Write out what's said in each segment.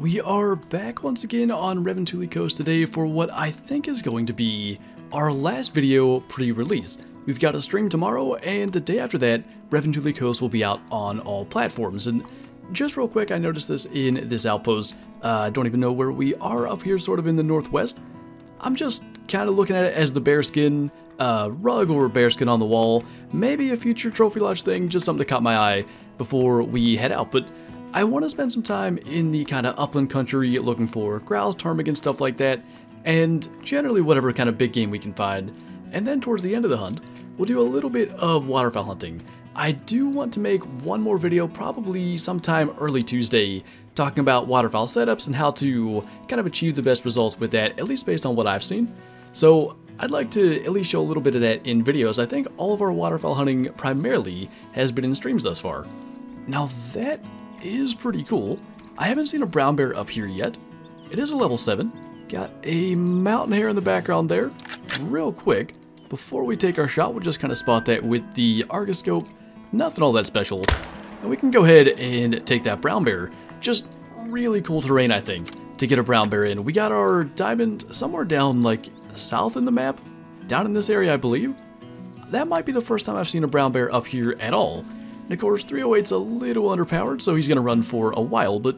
We are back once again on Revontuli Coast today for what I think is going to be our last video pre-release. We've got a stream tomorrow, and the day after that, Revontuli Coast will be out on all platforms. And just real quick, I noticed this in this outpost. Uh, I don't even know where we are up here, sort of in the northwest. I'm just kind of looking at it as the bearskin uh, rug or bearskin on the wall. Maybe a future trophy lodge thing, just something that caught my eye before we head out. But I want to spend some time in the kind of upland country looking for grouse, ptarmigan, stuff like that, and generally whatever kind of big game we can find. And then towards the end of the hunt, we'll do a little bit of waterfowl hunting. I do want to make one more video, probably sometime early Tuesday, talking about waterfowl setups and how to kind of achieve the best results with that, at least based on what I've seen. So I'd like to at least show a little bit of that in videos. I think all of our waterfowl hunting primarily has been in streams thus far. Now that is pretty cool. I haven't seen a brown bear up here yet. It is a level 7. Got a mountain hare in the background there. Real quick, before we take our shot, we'll just kind of spot that with the Argoscope. Nothing all that special. And we can go ahead and take that brown bear. Just really cool terrain, I think, to get a brown bear in. We got our diamond somewhere down, like, south in the map. Down in this area, I believe. That might be the first time I've seen a brown bear up here at all. And of course, 308's a little underpowered, so he's going to run for a while, but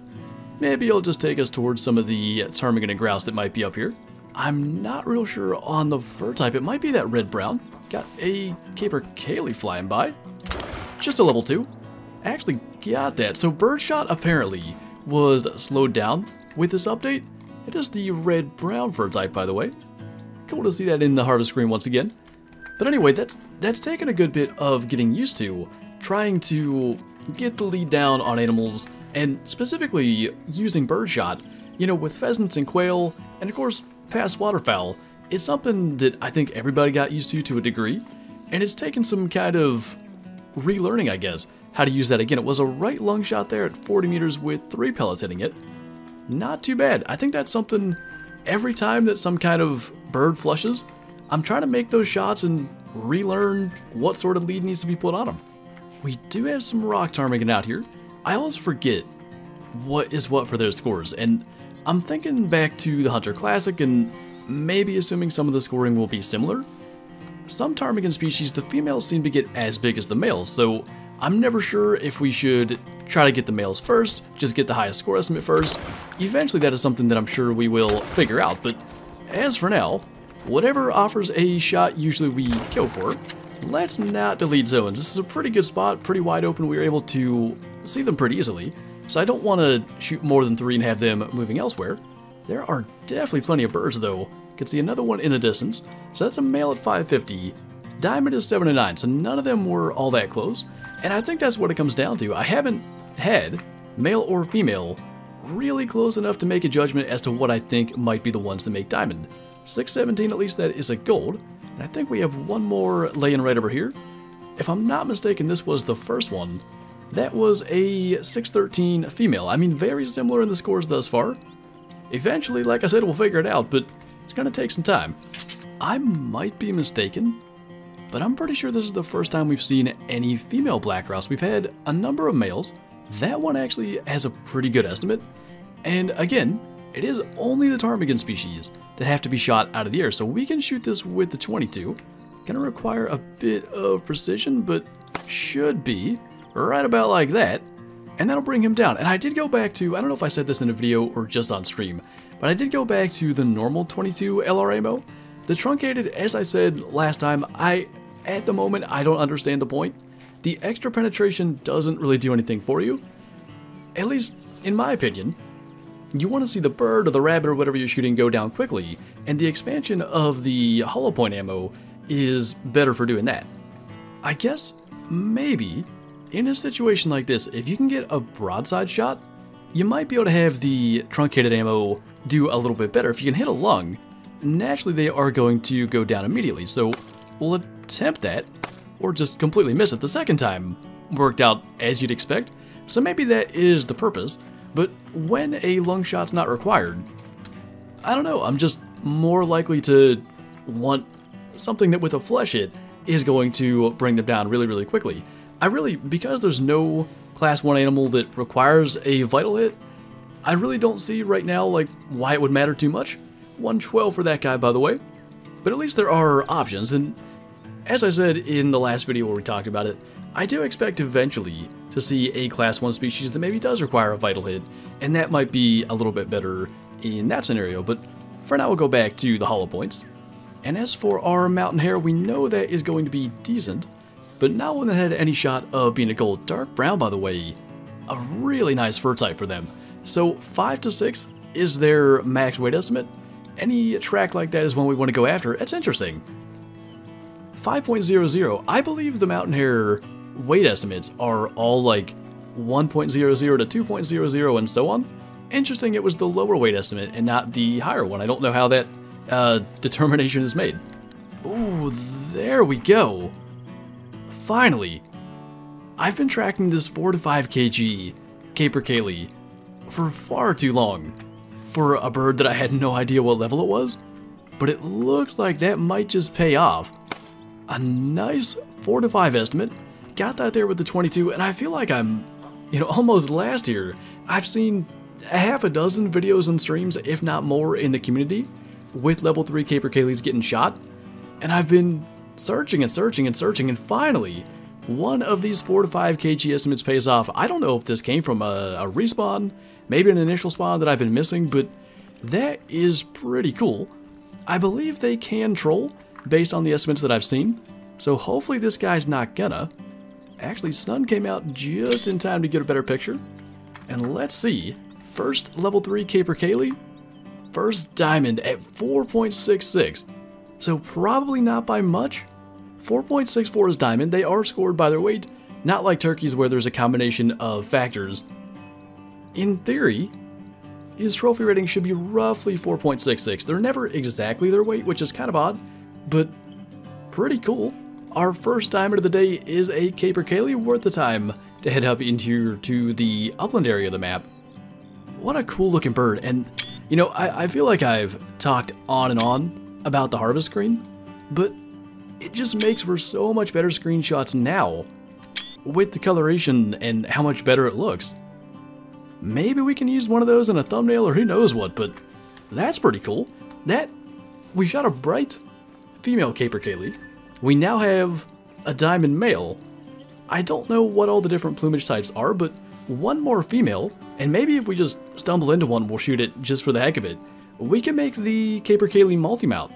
maybe he'll just take us towards some of the uh, ptarmigan and grouse that might be up here. I'm not real sure on the fur type. It might be that red-brown. Got a Caper Cayley flying by. Just a level 2. I actually got that. So birdshot apparently was slowed down with this update. It is the red-brown fur type, by the way. Cool to see that in the harvest screen once again. But anyway, that's that's taken a good bit of getting used to trying to get the lead down on animals, and specifically using birdshot, you know, with pheasants and quail, and of course, past waterfowl, it's something that I think everybody got used to to a degree, and it's taken some kind of relearning, I guess, how to use that again. It was a right lung shot there at 40 meters with three pellets hitting it. Not too bad. I think that's something every time that some kind of bird flushes, I'm trying to make those shots and relearn what sort of lead needs to be put on them. We do have some rock ptarmigan out here. I always forget what is what for their scores, and I'm thinking back to the Hunter Classic and maybe assuming some of the scoring will be similar. Some ptarmigan species, the females seem to get as big as the males, so I'm never sure if we should try to get the males first, just get the highest score estimate first. Eventually that is something that I'm sure we will figure out, but as for now, whatever offers a shot usually we go for. Let's not delete zones. This is a pretty good spot, pretty wide open. We were able to see them pretty easily. So I don't want to shoot more than three and have them moving elsewhere. There are definitely plenty of birds though. Can see another one in the distance. So that's a male at 550. Diamond is 7 to 9, so none of them were all that close. And I think that's what it comes down to. I haven't had, male or female, really close enough to make a judgment as to what I think might be the ones that make diamond. 617, at least that is a gold. And I think we have one more laying right over here. If I'm not mistaken, this was the first one. That was a 613 female. I mean, very similar in the scores thus far. Eventually, like I said, we'll figure it out, but it's going to take some time. I might be mistaken, but I'm pretty sure this is the first time we've seen any female black grouse. We've had a number of males. That one actually has a pretty good estimate. And again, it is only the ptarmigan species that have to be shot out of the air, so we can shoot this with the 22. Gonna require a bit of precision, but should be right about like that. And that'll bring him down. And I did go back to, I don't know if I said this in a video or just on stream, but I did go back to the normal 22 LR ammo. The truncated, as I said last time, I, at the moment, I don't understand the point. The extra penetration doesn't really do anything for you. At least, in my opinion, you want to see the bird or the rabbit or whatever you're shooting go down quickly, and the expansion of the hollow point ammo is better for doing that. I guess maybe in a situation like this, if you can get a broadside shot, you might be able to have the truncated ammo do a little bit better. If you can hit a lung, naturally they are going to go down immediately, so we'll attempt that, or just completely miss it the second time. Worked out as you'd expect, so maybe that is the purpose. But when a lung shot's not required, I don't know, I'm just more likely to want something that with a flesh hit is going to bring them down really, really quickly. I really, because there's no class 1 animal that requires a vital hit, I really don't see right now like why it would matter too much. 112 for that guy, by the way. But at least there are options, and as I said in the last video where we talked about it, I do expect eventually to see a Class 1 species that maybe does require a Vital Hit, and that might be a little bit better in that scenario, but for now we'll go back to the Hollow Points. And as for our Mountain Hare, we know that is going to be decent, but not one that had any shot of being a gold. Dark Brown, by the way, a really nice fur type for them. So 5 to 6 is their max weight estimate. Any track like that is one we want to go after. It's interesting. 5.00, I believe the Mountain Hare weight estimates are all like 1.00 to 2.00 and so on. Interesting it was the lower weight estimate and not the higher one. I don't know how that uh, determination is made. Ooh, there we go. Finally. I've been tracking this 4 to 5 kg caper capercaillie for far too long for a bird that I had no idea what level it was, but it looks like that might just pay off. A nice 4 to 5 estimate, got that there with the 22, and I feel like I'm, you know, almost last year. I've seen a half a dozen videos and streams, if not more, in the community with level 3 capercaillies getting shot, and I've been searching and searching and searching, and finally, one of these 4 to 5 kg estimates pays off. I don't know if this came from a, a respawn, maybe an initial spawn that I've been missing, but that is pretty cool. I believe they can troll, based on the estimates that I've seen, so hopefully this guy's not gonna. Actually, sun came out just in time to get a better picture. And let's see, first level 3 capercaillie, first diamond at 4.66. So probably not by much. 4.64 is diamond, they are scored by their weight, not like turkeys where there's a combination of factors. In theory, his trophy rating should be roughly 4.66. They're never exactly their weight, which is kind of odd, but pretty cool. Our first diamond of the day is a capercaillie worth the time to head up into to the upland area of the map. What a cool looking bird, and you know, I, I feel like I've talked on and on about the harvest screen, but it just makes for so much better screenshots now with the coloration and how much better it looks. Maybe we can use one of those in a thumbnail or who knows what, but that's pretty cool. That, we shot a bright female capercaillie. We now have a diamond male. I don't know what all the different plumage types are, but one more female, and maybe if we just stumble into one, we'll shoot it just for the heck of it. We can make the capercaillie multi-mount.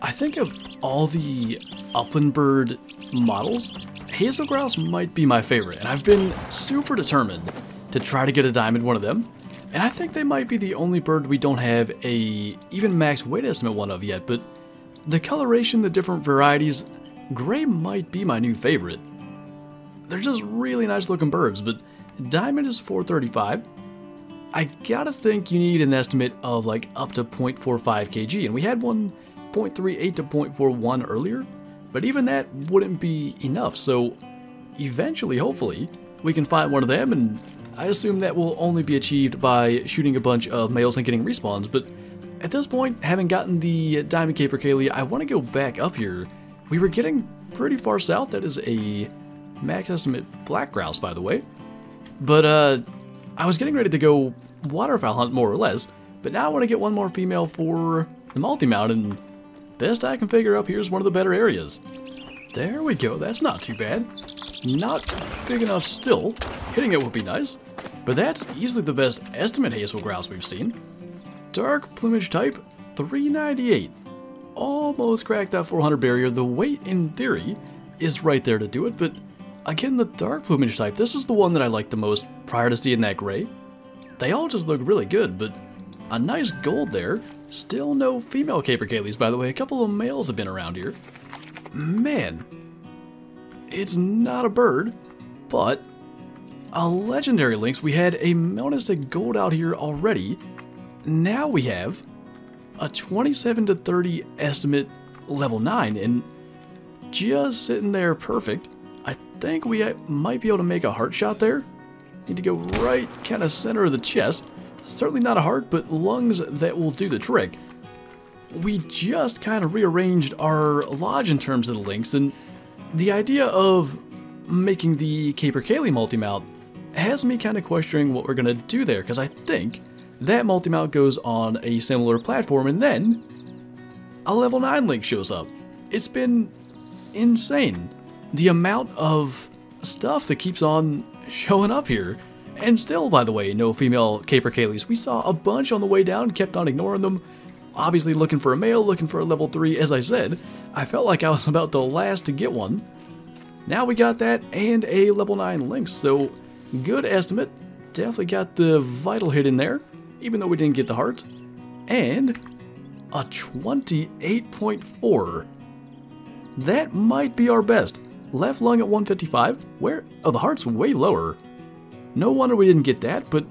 I think of all the upland bird models, hazel grouse might be my favorite, and I've been super determined to try to get a diamond one of them. And I think they might be the only bird we don't have a even max weight estimate one of yet, but the coloration, the different varieties, gray might be my new favorite. They're just really nice looking birds, but diamond is 435. I gotta think you need an estimate of like up to 0.45 kg, and we had one 0.38 to 0.41 earlier, but even that wouldn't be enough, so eventually, hopefully, we can find one of them, and I assume that will only be achieved by shooting a bunch of males and getting respawns, but at this point, having gotten the Diamond Capercaillie, I want to go back up here. We were getting pretty far south. That is a max estimate black grouse, by the way. But uh, I was getting ready to go waterfowl hunt, more or less. But now I want to get one more female for the multi-mount, and best I can figure up here's one of the better areas. There we go. That's not too bad. Not big enough still. Hitting it would be nice. But that's easily the best estimate hazel grouse we've seen. Dark plumage type, 398. Almost cracked that 400 barrier. The weight, in theory, is right there to do it, but again, the dark plumage type, this is the one that I like the most prior to seeing that gray. They all just look really good, but a nice gold there. Still no female capercaillies, by the way. A couple of males have been around here. Man, it's not a bird, but a legendary lynx. We had a Melanistic gold out here already, now we have a 27 to 30 estimate level 9 and just sitting there perfect. I think we might be able to make a heart shot there. Need to go right kind of center of the chest. Certainly not a heart, but lungs that will do the trick. We just kind of rearranged our lodge in terms of the lynx, and the idea of making the Capercaillie multi-mount has me kind of questioning what we're going to do there, because I think that multi-mount goes on a similar platform, and then a level 9 link shows up. It's been insane. The amount of stuff that keeps on showing up here. And still, by the way, no female Capercaillies. We saw a bunch on the way down, kept on ignoring them. Obviously looking for a male, looking for a level 3. As I said, I felt like I was about the last to get one. Now we got that and a level 9 Lynx, so good estimate. Definitely got the vital hit in there, even though we didn't get the heart. And a 28.4. That might be our best. Left lung at 155, where? Oh, the heart's way lower. No wonder we didn't get that, but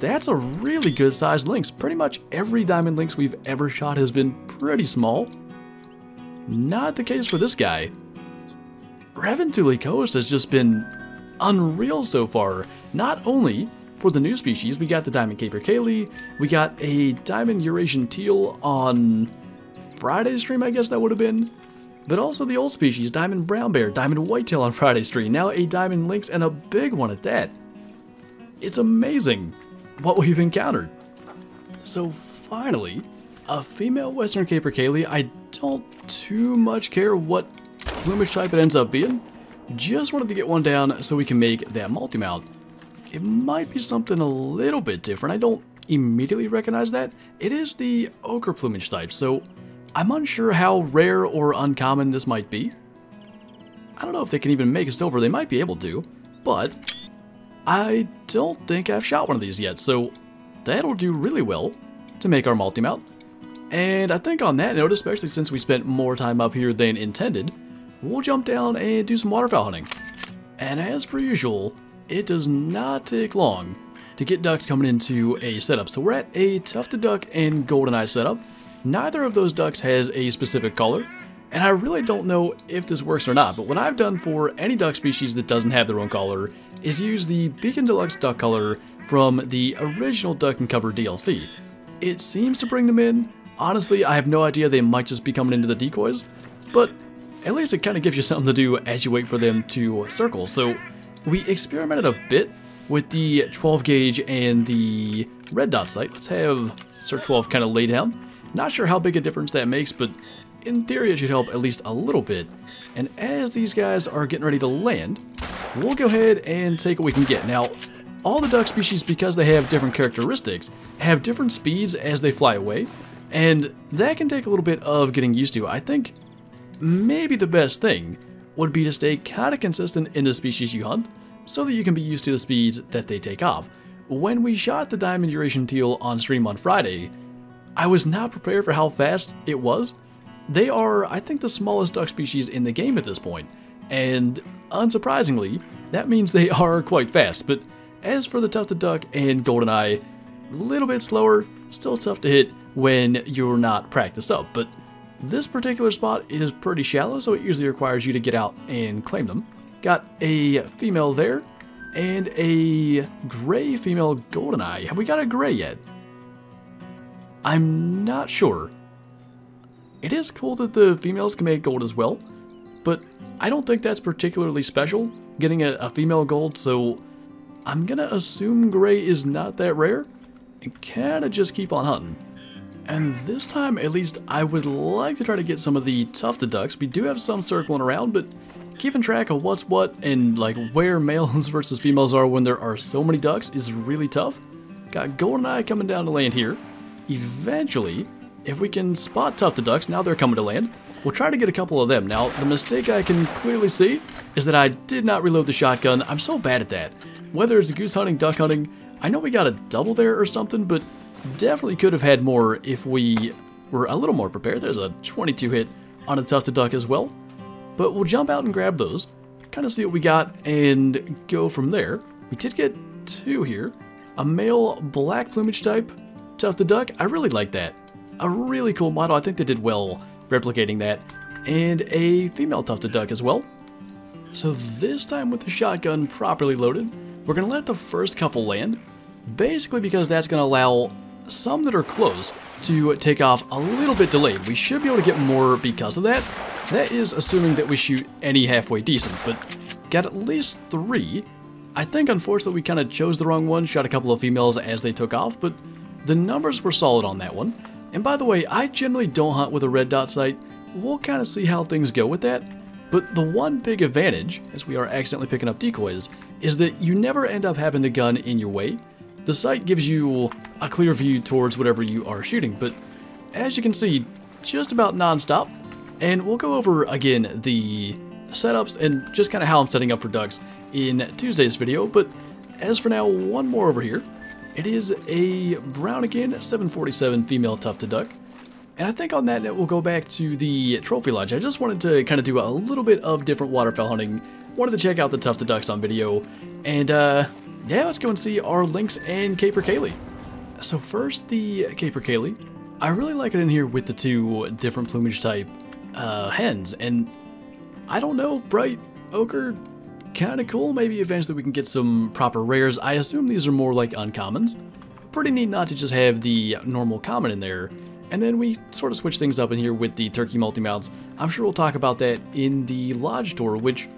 that's a really good sized lynx. Pretty much every diamond lynx we've ever shot has been pretty small. Not the case for this guy. Revontuli Coast has just been unreal so far. Not only for the new species, we got the Diamond Capercaillie, we got a Diamond Eurasian Teal on Friday's stream, I guess that would have been. But also the old species, Diamond Brown Bear, Diamond Whitetail on Friday's stream, now a Diamond Lynx and a big one at that. It's amazing what we've encountered. So finally, a female Western Capercaillie. I don't too much care what plumage type it ends up being. Just wanted to get one down so we can make that multi-mount. It might be something a little bit different. I don't immediately recognize that. It is the ochre plumage type, so I'm unsure how rare or uncommon this might be. I don't know if they can even make a silver. They might be able to, but I don't think I've shot one of these yet, so that'll do really well to make our multi-mount. And I think on that note, especially since we spent more time up here than intended, we'll jump down and do some waterfowl hunting. And as per usual, it does not take long to get ducks coming into a setup. So we're at a tufted duck and goldeneye setup. Neither of those ducks has a specific color, and I really don't know if this works or not, but what I've done for any duck species that doesn't have their own color is use the Beacon Deluxe duck color from the original Duck and Cover DLC. It seems to bring them in. Honestly, I have no idea they might just be coming into the decoys, but at least it kind of gives you something to do as you wait for them to circle. So we experimented a bit with the 12 gauge and the red dot sight. Let's have Sir 12 kind of lay down. Not sure how big a difference that makes, but in theory it should help at least a little bit. And as these guys are getting ready to land, we'll go ahead and take what we can get. Now, all the duck species, because they have different characteristics, have different speeds as they fly away, and that can take a little bit of getting used to. I think maybe the best thing would be to stay kind of consistent in the species you hunt, so that you can be used to the speeds that they take off. When we shot the Diamond Eurasian Teal on stream on Friday, I was not prepared for how fast it was. They are, I think, the smallest duck species in the game at this point, and unsurprisingly, that means they are quite fast, but as for the tufted duck and goldeneye, a little bit slower, still tough to hit when you're not practiced up, but this particular spot is pretty shallow, so it usually requires you to get out and claim them. Got a female there, and a gray female goldeneye. Have we got a gray yet? I'm not sure. It is cool that the females can make gold as well, but I don't think that's particularly special, getting a, a female gold, so I'm gonna assume gray is not that rare, and kinda just keep on hunting. And this time, at least, I would like to try to get some of the tufted ducks. We do have some circling around, but keeping track of what's what and like where males versus females are when there are so many ducks is really tough. Got Goldeneye coming down to land here. Eventually, if we can spot tufted ducks, now they're coming to land, we'll try to get a couple of them. Now, the mistake I can clearly see is that I did not reload the shotgun. I'm so bad at that. Whether it's goose hunting, duck hunting, I know we got a double there or something, but definitely could have had more if we were a little more prepared. There's a 22 hit on a tufted duck as well. But we'll jump out and grab those, kind of see what we got, and go from there. We did get two here. A male black plumage type Tufted Duck, I really like that. A really cool model, I think they did well replicating that. And a female Tufted Duck as well. So this time with the shotgun properly loaded, we're going to let the first couple land, basically because that's going to allow some that are close to take off a little bit delayed. We should be able to get more because of that. That is assuming that we shoot any halfway decent, but got at least three I think unfortunately we kind of chose the wrong one, shot a couple of females as they took off, but the numbers were solid on that one. And by the way, I generally don't hunt with a red dot sight. We'll kind of see how things go with that. But the one big advantage, as we are accidentally picking up decoys, is that you never end up having the gun in your way. The sight gives you a clear view towards whatever you are shooting, but as you can see, just about non-stop. And we'll go over, again, the setups and just kind of how I'm setting up for ducks in Tuesday's video, but as for now, one more over here. It is a brown again, 747 female tufted duck. And I think on that note, we'll go back to the Trophy Lodge. I just wanted to kind of do a little bit of different waterfowl hunting. Wanted to check out the tufted ducks on video. And uh, yeah, let's go and see our lynx and capercaillie. So first, the capercaillie. I really like it in here with the two different plumage type uh, hens. And I don't know, bright ochre, kind of cool. Maybe eventually we can get some proper rares. I assume these are more like uncommons. Pretty neat not to just have the normal common in there. And then we sort of switch things up in here with the turkey multi-mounts. I'm sure we'll talk about that in the lodge tour, which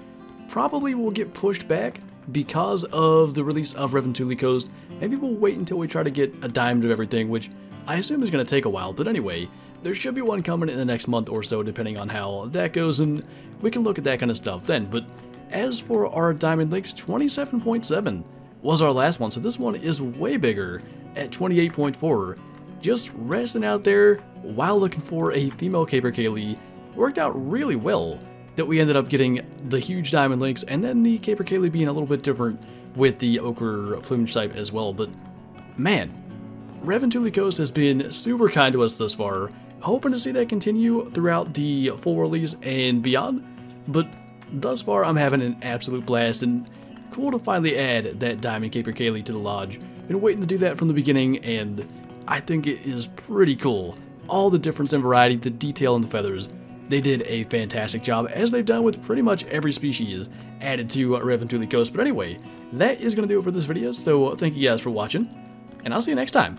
probably will get pushed back because of the release of Revontuli Coast. Maybe we'll wait until we try to get a diamond of everything, which I assume is going to take a while. But anyway, there should be one coming in the next month or so, depending on how that goes, and we can look at that kind of stuff then. But as for our Diamond Lynx, 27.7 was our last one, so this one is way bigger at 28.4. Just resting out there while looking for a female capercaillie worked out really well that we ended up getting the huge Diamond Lynx and then the capercaillie being a little bit different with the ochre plumage type as well, but man, Revontuli Coast has been super kind to us thus far, hoping to see that continue throughout the full release and beyond, but thus far I'm having an absolute blast and cool to finally add that Diamond Capercaillie to the lodge. Been waiting to do that from the beginning and I think it is pretty cool. All the difference in variety, the detail in the feathers, they did a fantastic job, as they've done with pretty much every species added to uh, Revontuli Coast. But anyway, that is going to do it for this video, so uh, thank you guys for watching, and I'll see you next time.